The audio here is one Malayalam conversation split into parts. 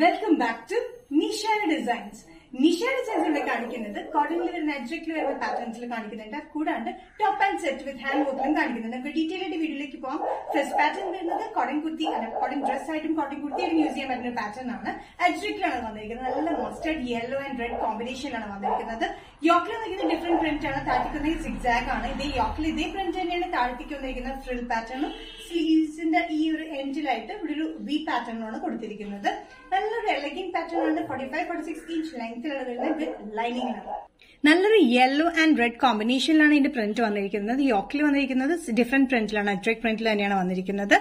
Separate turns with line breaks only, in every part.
Welcome back to Nishana designs Nishana designs ഇവിടെ കാണിക്കുന്നത് കോട്ടണിൽ വരുന്ന അഡ്ജക്റ്റിൽ വരുന്ന പാറ്റേൺസിൽ കാണിക്കുന്നുണ്ട്. കൂടാണ്ട് top and set with hand വർക്കിലും കാണിക്കുന്നുണ്ട്. നമുക്ക് ഡീറ്റെയിൽ ആയിട്ട് വീഡിയോയിലേക്ക് പോകാം ഫസ്റ്റ് പാറ്റേൺ വരുന്നത് കോട്ടൺ കുർത്തി അല്ല കോട്ടൺ ഡ്രസ് ആയിട്ടും കോട്ടൺ കുർത്തിയായിട്ടും യൂസ് ചെയ്യാൻ പറ്റുന്ന പാറ്റേൺ ആണ്. അഡ്ജക്റ്റിലാണ് വന്നിരിക്കുന്നത്. നല്ല മസ്റ്റർഡ് യെല്ലോ ആൻഡ് റെഡ് കോമ്പിനേഷനിലാണ് വന്നിരിക്കുന്നത്. യോക്കിൽ വന്നിരിക്കുന്ന ഡിഫറെന്റ് പ്രിന്റ് ആണ്. താഴ്ത്തിക്കുന്നത് സിക്സാഗ് ആണ്. ഇതേ യോക്കിൽ ഇതേ പ്രിന്റ് തന്നെയാണ് താഴ്ത്തിക്കുന്നിരിക്കുന്ന ഫ്രിൽ പാറ്റേണും സ്ലീവ്സിന്റെ ഈ ഒരു എൻഡിലായിട്ട് ഇവിടെ ഒരു വി പാറ്റേണാണ് കൊടുത്തിരിക്കുന്നത്. നല്ലൊരു എലഗിൻ പാറ്റേൺ ആണ്. Forty five forty six inch ലെങ്ത്തിലുള്ള വരുന്നത് വിത്ത് ലൈനിങ്ങിലാണ് നല്ലൊരു യെല്ലോ ആൻഡ് റെഡ് കോമ്പിനേഷനിലാണ് ഇതിന്റെ പ്രിന്റ് വന്നിരിക്കുന്നത്. യോക്കിൽ വന്നിരിക്കുന്നത് ഡിഫറെന്റ് പ്രിന്റിലാണ് അട്രാക്ട് പ്രിന്റിൽ തന്നെയാണ് വന്നിരിക്കുന്നത്.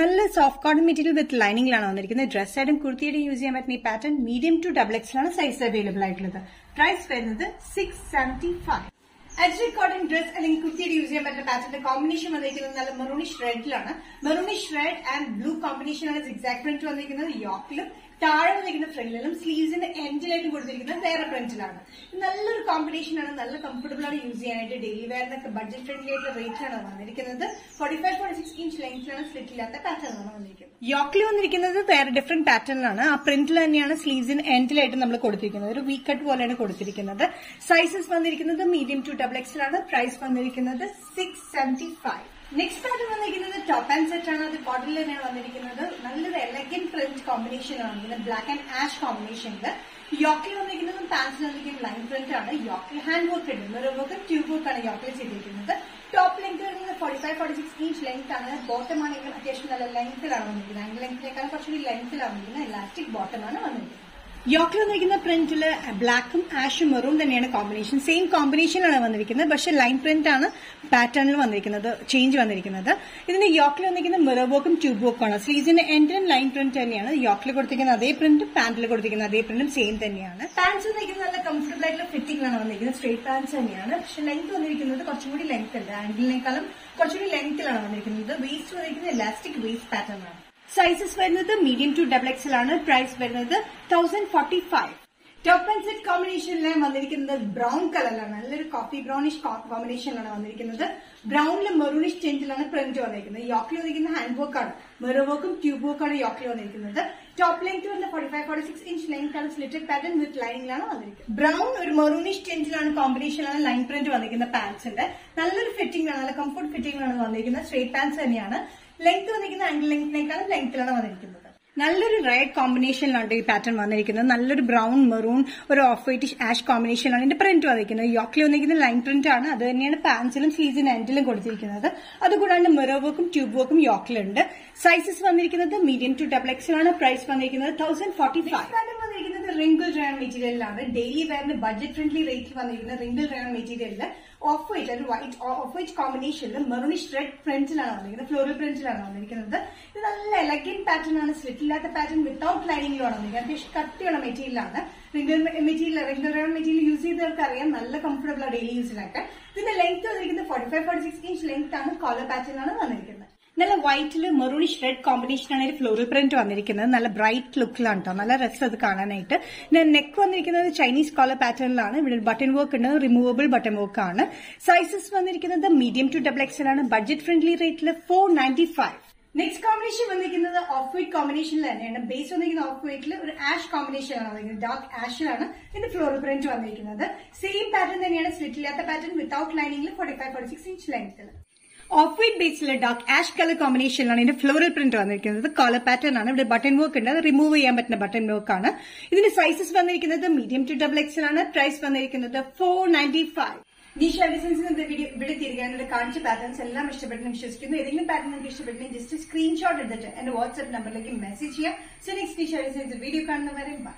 നല്ല സോഫ്റ്റ് കോട്ടൺ മെറ്റീരിയൽ വിത്ത് ലൈനിങ്ങിലാണ് വന്നിരിക്കുന്നത്. ഡ്രസ് ആയിട്ടും കുർത്തിയായിട്ടും യൂസ് ചെയ്യാൻ പറ്റുന്ന ഈ പാറ്റേൺ മീഡിയം ടു ഡബിൾ എക്സിലാണ് സൈസ് അവൈലബിൾ ആയിട്ടുള്ളത്. പ്രൈസ് വരുന്നത് സിക്സ് സെവന്റി ഫൈവ് അജ്രി കോട്ടൺ ഡ്രസ് അല്ലെങ്കിൽ കുർത്തിയുടെ യൂസ് ചെയ്യാൻ പറ്റുന്ന പാറ്റേണിന്റെ കോമ്പിനേഷൻ വന്നിരിക്കുന്നത് നല്ല മെറൂണിഷ് റെഡിലാണ് മെറൂണിഷ് റെഡ് ആൻഡ് ബ്ലൂ കോമ്പിനേഷനാണ് എക്സാക്ട് പ്രിന്റ് വന്നിരിക്കുന്നത്. യോക്കിലും താഴെ വന്നിരിക്കുന്ന ഫ്രണ്ടിലും സ്ലീവ്സിന്റെ എൻഡിലായിട്ടും കൊടുത്തിരിക്കുന്നത് വേറെ പ്രിന്റിലാണ് നല്ലൊരു കോമ്പിനേഷൻ ആണ് നല്ല കംഫർട്ടബിൾ ആണ് യൂസ് ചെയ്യാനായിട്ട് ഡെയിലി വെയറിനൊക്കെ ബഡ്ജറ്റ് ഫ്രണ്ട്ലി ആയിട്ട് റേറ്റ് ആണ് വന്നിരിക്കുന്നത്. Forty five forty six inch ലെങ്ത്തിലാണ് slit ഇല്ലാത്ത പാറ്റേൺ ആണ് വന്നിരിക്കുന്നത്. യോക്കിൽ വന്നിരിക്കുന്നത് വേറെ ഡിഫറെന്റ് പാറ്റേണിലാണ് ആ പ്രിന്റിൽ തന്നെയാണ് സ്ലീവ്സിന് എൻഡിലായിട്ട് നമ്മൾ കൊടുത്തിരിക്കുന്നത്. ഒരു വീക്കട്ട് കട്ട് പോലെയാണ് കൊടുത്തിരിക്കുന്നത്. സൈസസ് വന്നിരിക്കുന്നത് മീഡിയം ടു ഡബിൾ ആണ് പ്രൈസ് വന്നിരിക്കുന്നത് സിക്സ് സെവന്റി ഫൈവ് നെക്സ്റ്റ് ആയിട്ട് വന്നിരിക്കുന്നത് ടോപ്പ് ആൻഡ് സെറ്റ് ആണ്. അത് ബോട്ടിൽ തന്നെയാണ് വന്നിരിക്കുന്നത്. നല്ലൊരു എലഗൻ പ്രിന്റ് കോമ്പിനേഷൻ ആണ്. ഇങ്ങനെ ബ്ലാക്ക് ആൻഡ് ആഷ് കോമ്പിനേഷനിൽ യോക്കിൽ വന്നിരിക്കുന്നത് പാൻസിൽ വന്നിരിക്കുന്ന ലൈൻ പ്രിന്റ് ആണ്. യോക്കിൽ ഹാൻഡ് വർക്ക് ഉണ്ട്. ഒരു വർക്ക് ട്യൂബ് വർക്ക് ആണ് യോക്കിൽ ചെയ്തിരിക്കുന്നത്. ടോപ്പ് ലെങ്ത് വരുന്നത് forty five forty six inch length ആണ്. ബോട്ടം ആണെങ്കിൽ അത്യാവശ്യം നല്ല ലെങ്ത്തിലാണ് വന്നിരിക്കുന്നത്. ആംഗിൾ ലെങ്ത്തിനേക്കാൾ കുറച്ചുകൂടി ലെങ്ത്തിലാണ് വന്നിരിക്കുന്നത്. ഇലാസ്റ്റിക് ബോട്ടം ആണ് വന്നിരിക്കുന്നത്. യോക്കിൽ വന്നിരിക്കുന്ന പ്രിന്റിൽ ബ്ലാക്കും ആഷും മെറൂൺ തന്നെയാണ് കോമ്പിനേഷൻ സെയിം കോമ്പിനേഷനാണ് വന്നിരിക്കുന്നത്. പക്ഷെ ലൈൻ പ്രിന്റ് ആണ് പാറ്റേണിൽ വന്നിരിക്കുന്നത് ചേഞ്ച് വന്നിരിക്കുന്നത്. ഇതിന്റെ യോക്കിൽ വന്നിരിക്കുന്ന മിറർ വർക്കും ട്യൂബ് വർക്കും ആണ്. സ്ലീവ്സിന്റെ എൻഡിലും ലൈൻ പ്രിന്റ് തന്നെയാണ് യോക്കിൽ കൊടുത്തിരിക്കുന്ന അതേ പ്രിന്റ് പാന്റിൽ കൊടുത്തിരിക്കുന്ന അതേ പ്രിന്റും സെയിം തന്നെയാണ്. പാൻസ് വന്നിരിക്കുന്നത് നല്ല കംഫർട്ടബിൾ ആയിട്ടുള്ള ഫിറ്റിംഗിലാണ് വന്നിരിക്കുന്നത്. സ്ട്രേറ്റ് പാൻസ് തന്നെയാണ്. പക്ഷെ ലെങ്ത് വന്നിരിക്കുന്നത് കുറച്ചും കൂടി ലെങ്ത് ഉണ്ട്. ആംഗിളിനേക്കാളും കുറച്ചുകൂടി ലെങ്ത്തിലാണ് വന്നിരിക്കുന്നത്. വേസ്റ്റ് വന്നിരിക്കുന്നത് ഇലാസ്റ്റിക് വേസ്റ്റ് പാറ്റേൺ ആണ്. സൈസസ് വരുന്നത് മീഡിയം ടു ഡബിൾ എക്സൽ ആണ് പ്രൈസ് വരുന്നത് thousand forty five top and set കോമ്പിനേഷനിൽ വന്നിരിക്കുന്നത്. ബ്രൗൺ കളറിലാണ് നല്ലൊരു കോഫി ബ്രൗണിഷ് കോമ്പിനേഷനിലാണ് വന്നിരിക്കുന്നത്. ബ്രൗണിലും മെറൂണിഷ് ചേഞ്ചിലാണ് പ്രിന്റ് വന്നിരിക്കുന്നത്. യോക്കിൽ വന്നിരിക്കുന്ന ഹാൻഡ് വർക്ക് ആണ്. മെറു വർക്കും ട്യൂബ് വർക്കാണ് യോക്കിൽ വന്നിരിക്കുന്നത്. ടോപ്പ് ലെങ്ത് വരുന്ന forty five forty six inch length ആണ് സ്ലിറ്റഡ് പാറ്റേൺ വിത്ത് ലൈനിലാണ് വന്നിരിക്കുന്നത്. ബ്രൗൺ ഒരു മെറൂണിഷ് ചേഞ്ചിലാണ് കോമ്പിനേഷനിലാണ് ലൈൻ പ്രിന്റ് വന്നിരിക്കുന്ന പാൻസിന്റെ നല്ലൊരു ഫിറ്റിംഗ് ആണ് നല്ല കംഫർട്ട് ആണ് വന്നിരിക്കുന്നത്. സ്ട്രേറ്റ് പാൻസ് തന്നെയാണ്. ലെങ്ത് വന്നിരിക്കുന്ന ആംഗിൾ ലെങ്ത്തിനേക്കാളും ലെങ്ത്തിലാണ് വന്നിരിക്കുന്നത്. നല്ലൊരു റെഡ് കോമ്പിനേഷനിലാണ് ഈ പാറ്റേൺ വന്നിരിക്കുന്നത്. നല്ലൊരു ബ്രൗൺ മെറൂൺ ഒരു ഓഫ് വൈറ്റ് ആഷ് കോമ്പിനേഷനിലാണ് ഇതിന്റെ പ്രിന്റ് വന്നിരിക്കുന്നത്. യോക്കിൽ വന്നിരിക്കുന്ന ലൈൻ പ്രിന്റ് ആണ്. അത് തന്നെയാണ് പാൻസിലും സ്ലീവ്സിനും എൻഡിലും കൊടുത്തിരിക്കുന്നത്. അതുകൂടാണ്ട് മിറർ വർക്കും ട്യൂബ് വർക്കും യോക്കിലുണ്ട് സൈസസ് വന്നിരിക്കുന്നത് മീഡിയം ടു ഡബിൾ എക്സ് ആണ് പ്രൈസ് വന്നിരിക്കുന്നത് തൗസൻഡ് ഫോർട്ടി ഫൈവ് വന്നിരിക്കുന്നത് റിംഗിൾ റയൺ മെറ്റീരിയലിലാണ്. ഡെയിലി വെയറിന് ബഡ്ജറ്റ് ഫ്രണ്ട്ലി റേറ്റിൽ വന്നിരിക്കുന്ന റിംഗിൾ റയൺ മെറ്റീരിയലിൽ ഓഫ് വൈറ്റ് ഒരു വൈറ്റ് ഓഫ് വൈറ്റ് കോമ്പിനേഷനിൽ മെറൂണിഷ് റെഡ് പ്രിന്റിലാണ് വന്നിരിക്കുന്നത് ഫ്ലോറൽ പ്രിന്റിലാണ് വന്നിരിക്കുന്നത്. ഇത് നല്ല എലഗൻ പാറ്റേൺ ആണ് സ്ലിറ്റ് ഇല്ലാത്ത പാറ്റേൺ വിത്തൌട്ട് ലൈനിങ്ങിലാണ് വന്നിരിക്കുന്നത്. അത്യാവശ്യം കട്ടിയുള്ള മെറ്റീരിയലാണ്. Wrinkle material wrinkle rayon material use ചെയ്തവർക്ക് അറിയാം നല്ല കംഫർട്ടബിൾ ആണ് ഡെയിലി യൂസിനൊക്കെ ഇതിന്റെ ലെങ്ത് വന്നിരിക്കുന്നത് forty five forty six inch length ആണ് കോളർ പാറ്റേൺ ആണ് വന്നിരിക്കുന്നത്. നല്ല വൈറ്റിൽ മെറൂണിഷ് റെഡ് കോമ്പിനേഷനാണ് ഒരു ഫ്ലോറൽ പ്രിന്റ് വന്നിരിക്കുന്നത്. നല്ല ബ്രൈറ്റ് ലുക്കിലാണ് കേട്ടോ നല്ല രസം അത് കാണാനായിട്ട്. നെക്ക് വന്നിരിക്കുന്നത് ചൈനീസ് കോളർ പാറ്റേണിലാണ് ഇവിടെ ബട്ടൺ വർക്ക് ഉണ്ട്. റിമൂവബിൾ ബട്ടൺ വർക്ക് ആണ്. സൈസസ് വന്നിരിക്കുന്നത് മീഡിയം ടു ഡബിൾ എക്സൽ ആണ്. ബഡ്ജറ്റ് ഫ്രണ്ട്ലി റേറ്റിൽ ഫോർ ഫൈവ് നെക്സ്റ്റ് കോമ്പിനേഷൻ വന്നിരിക്കുന്നത് ഓഫ് വൈറ്റ് കോമ്പിനേഷനിൽ തന്നെയാണ്. ബേസ് വന്നിരിക്കുന്ന ഓഫ് വൈറ്റിൽ ഒരു ആഷ് കോമ്പിനേഷൻ ആണ്. വന്നിരിക്കുന്നത് ഡാർക്ക് ആഷിലാണ് ഇതിന്റെ ഫ്ലോറൽ പ്രിന്റ് വന്നിരിക്കുന്നത്. സെയിം പാറ്റേൺ തന്നെയാണ് സ്ലിറ്റ് ഇല്ലാത്ത pattern without ലൈനിംഗിൽ forty five forty six inch ലെങ്ത്തിൽ ഓഫ് വൈറ്റ് ബേസിലെ ഡാർക്ക് ആഷ് കളർ കോമ്പിനേഷനിലാണ് ഇതിന്റെ ഫ്ലോറൽ പ്രിന്റ് വന്നിരിക്കുന്നത്. കളർ പാറ്റേൺ ആണ്. ഇവിടെ ബട്ടൺ വർക്ക് ഉണ്ട്. അത് റിമൂവ് ചെയ്യാൻ പറ്റുന്ന ബട്ടൺ വർക്ക് ആണ്. ഇതിന്റെ സൈസസ് വന്നിരിക്കുന്നത് മീഡിയം ടു ഡബിൾ എക്സൽ ആണ് പ്രൈസ് വന്നിരിക്കുന്നത് ഫോർ നയന്റി ഫൈവ് നിഷ ഡിസൈൻസിന് വീഡിയോ ഇവിടെ തിരികെ കാണിച്ച പാറ്റേൺസ് എല്ലാം ഇഷ്ടപ്പെട്ടെന്ന് വിശ്വസിക്കുന്നു. ഏതെങ്കിലും പാറ്റേൺ നിങ്ങൾക്ക് ഇഷ്ടപ്പെട്ടെങ്കിൽ ജസ്റ്റ് സ്ക്രീൻഷോട്ട് എടുത്തിട്ട് എന്റെ വാട്സ്ആപ്പ് നമ്പറിലേക്ക് മെസ്സേജ് ചെയ്യാം. So next Nisha designs video കാണുന്നവരെ ബൈ